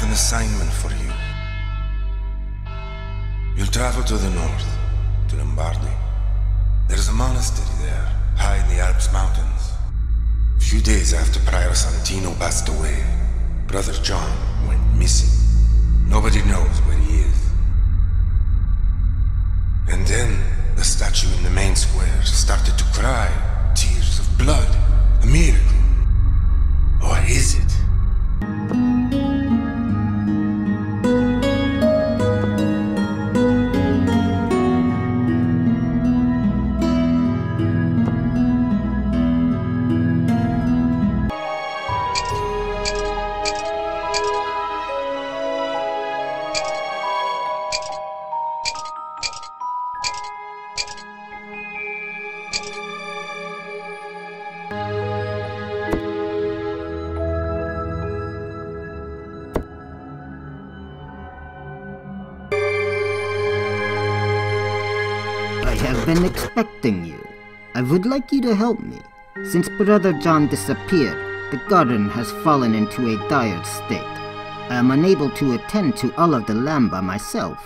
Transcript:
assignment for you. You'll travel to the north, to Lombardy. There's a monastery there, high in the Alps mountains. A few days after Prior Santino passed away, Brother John went missing. Nobody knows where he is. And then the statue in the main square started to cry have been expecting you. I would like you to help me. Since Brother John disappeared, the garden has fallen into a dire state. I am unable to attend to all of the lamb by myself.